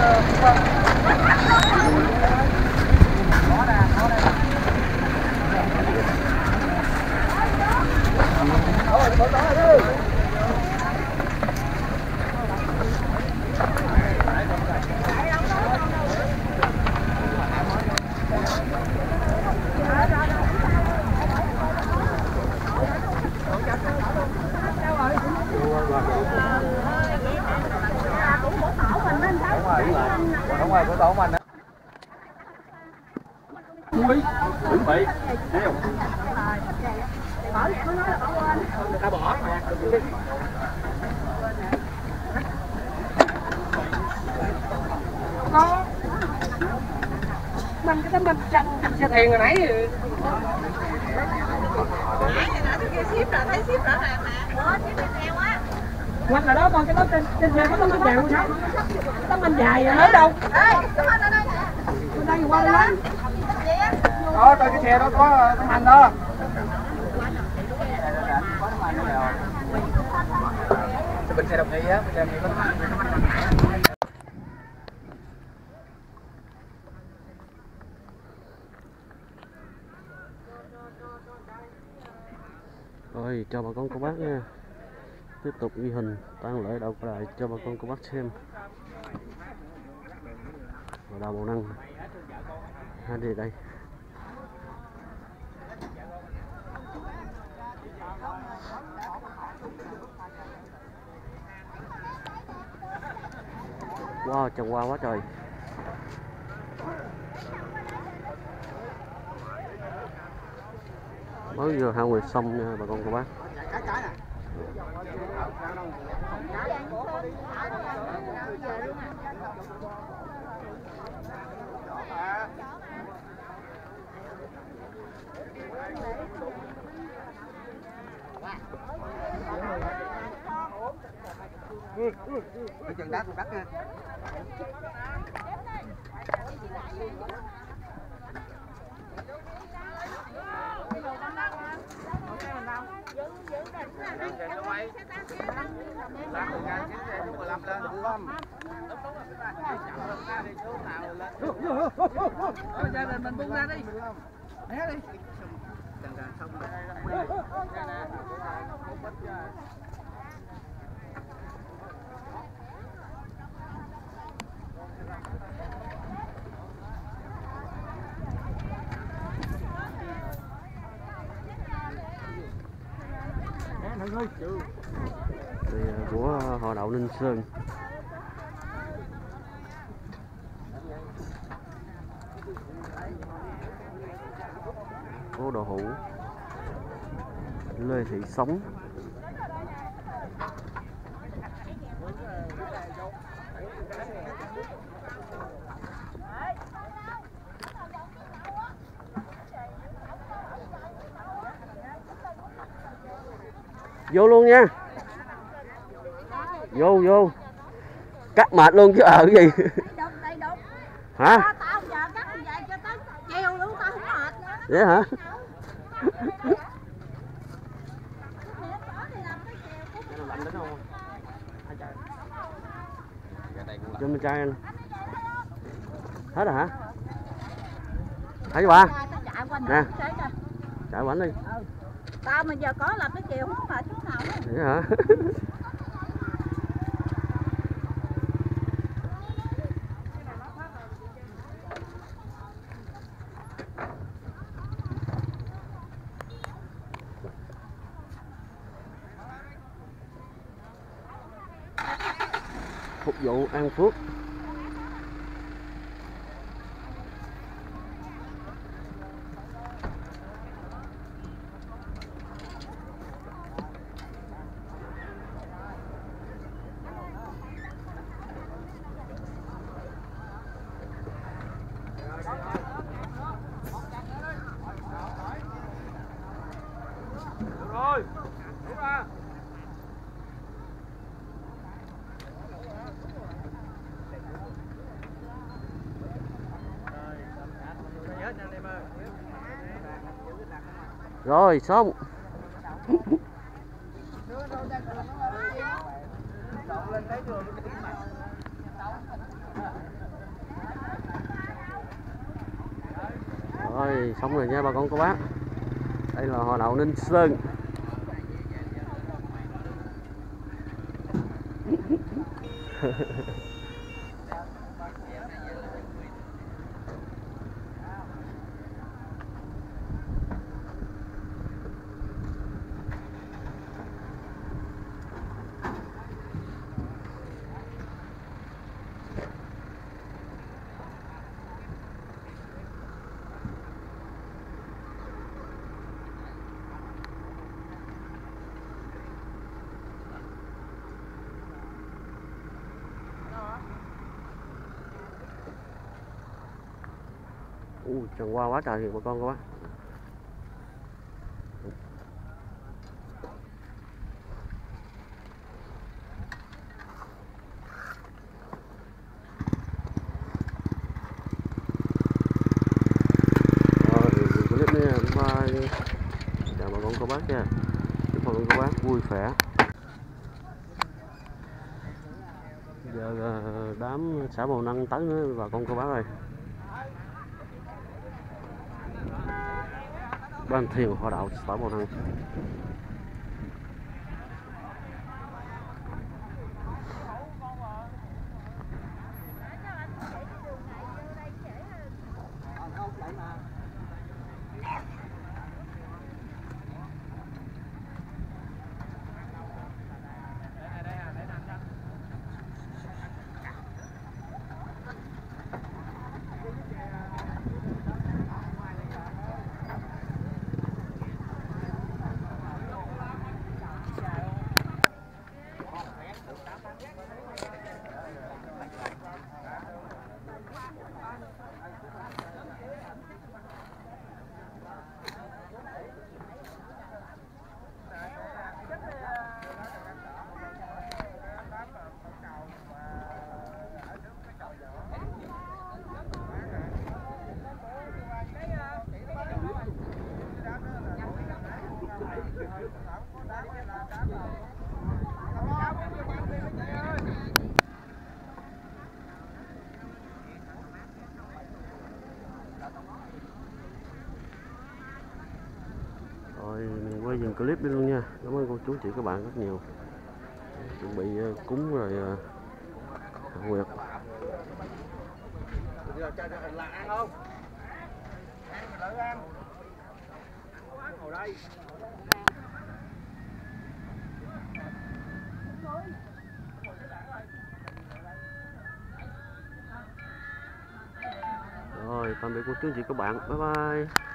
呃不怕 đúng rồi của tổ mình á chuẩn bị chuẩn bị theo ta bỏ mà có mình cái tấm mình chặt xe thuyền hồi nãy nãy thấy ship rồi thấy ship rồi mà ship theo á quanh là đó con cái đó trên trên xe có tấm bánh đều sao tấm bánh dài rồi ở đâu bên đây qua đây lấy đó coi cái xe đó có tấm hành đó. Bên xe đồng nghi á bên xe đồng nghi rồi cho bà con cô bác nha tiếp tục ghi hình tăng lễ đậu lại cho bà con cô bác xem. Và đào bộ năng. Hai đi đây. Wow, trồng hoa quá trời. Mới vừa hạ nguyệt xong nha, bà con cô bác cái chân đá của bắt nha. Gia đình mình buông ra đi né đi Đây là của họ đậu Ninh Sơn. Cô đồ hữu Lê Thị Sống. Vô luôn nha. Vô vô. Cắt mệt luôn chứ ở cái gì? Hả tao giờ cắt như vậy cho tới chiều luôn tao không mệt nữa vậy hả? Cho mình trai anh. Hết rồi hả? Thấy bà? Chạy qua Nè. chạy quảnh đi. Tao mà giờ có là tới chiều không mệt chút nào vậy hả vụ An Phước. rồi xong rồi xong rồi nha bà con, cô bác đây là hòa đậu ninh sơn Ha ha ha. Ui, trần qua quá trời ờ, thì bà con cô bác rồi clip này bye chào bà con cô bác nha. Chúc bà cô bác vui khỏe. Giờ ờ, đám xã bầu năng tới nữa bà con cô bác ơi. Ban thiền hoa đạo xã bầu năng. rồi mình dừng clip đi luôn nha cảm ơn cô chú chị, các bạn rất nhiều chuẩn bị ờ, cúng rồi ờ, nguyệt cho cho hình ăn không? Ăn mà đỡ ăn. Ngồi đây. rồi, tạm biệt cô chú chị, các bạn bye bye